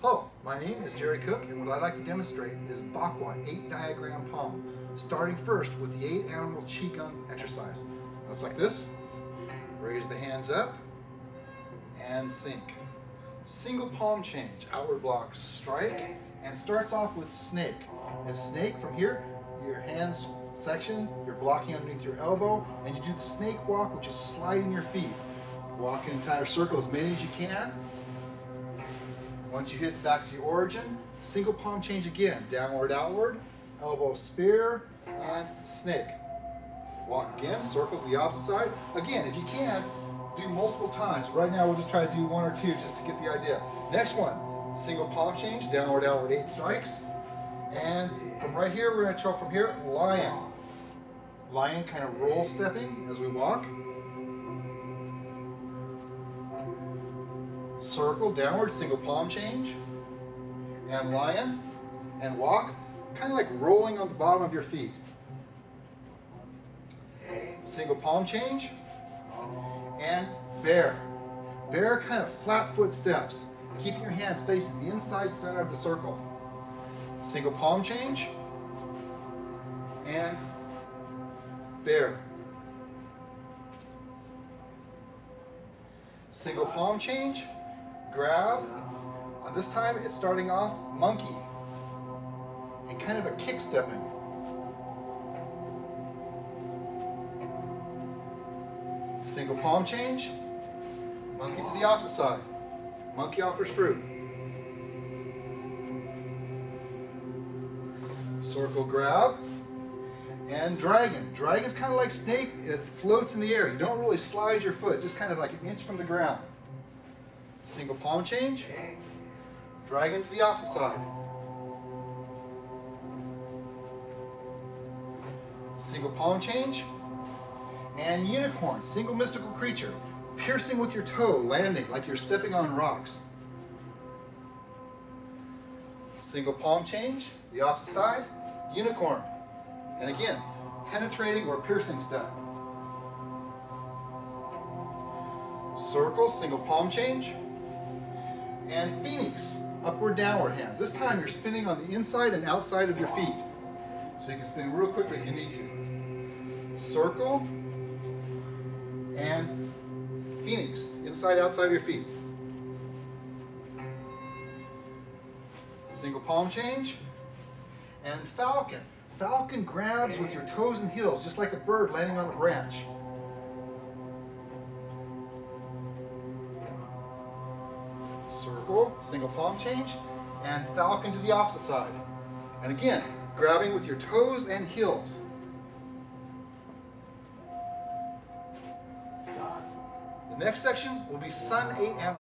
Hello, my name is Jerry Cook and what I'd like to demonstrate is Bakwa 8 diagram palm, starting first with the 8 animal Qigong exercise. That's like this. Raise the hands up and sink. Single palm change, outward block strike, and starts off with snake. And snake from here, your hands section, you're blocking underneath your elbow, and you do the snake walk, which is sliding your feet. Walk an entire circle as many as you can, once you hit back to your origin, single palm change again, downward, outward, elbow spear, and snake. Walk again, circle to the opposite side. Again, if you can, do multiple times. Right now, we'll just try to do one or two just to get the idea. Next one, single palm change, downward, outward, eight strikes. And from right here, we're gonna try from here, lion. Lion kind of roll stepping as we walk. Circle, downward, single palm change, and lion, and walk, kind of like rolling on the bottom of your feet. Single palm change, and bear. Bear kind of flat foot steps, keeping your hands facing the inside center of the circle. Single palm change, and bear. Single palm change, grab. Uh, this time it's starting off monkey and kind of a kick stepping. Single palm change, monkey to the opposite side. Monkey offers fruit. Circle grab and dragon. Dragon is kind of like snake, it floats in the air. You don't really slide your foot, just kind of like an inch from the ground. Single palm change. Dragon to the opposite side. Single palm change. And unicorn, single mystical creature. Piercing with your toe, landing like you're stepping on rocks. Single palm change, the opposite side, unicorn. And again, penetrating or piercing step. Circle, single palm change and Phoenix, upward downward hand. This time you're spinning on the inside and outside of your feet. So you can spin real quickly if you need to. Circle and Phoenix, inside, outside of your feet. Single palm change and Falcon. Falcon grabs with your toes and heels, just like a bird landing on a branch. Circle, single palm change, and falcon to the opposite side. And again, grabbing with your toes and heels. The next section will be sun 8 and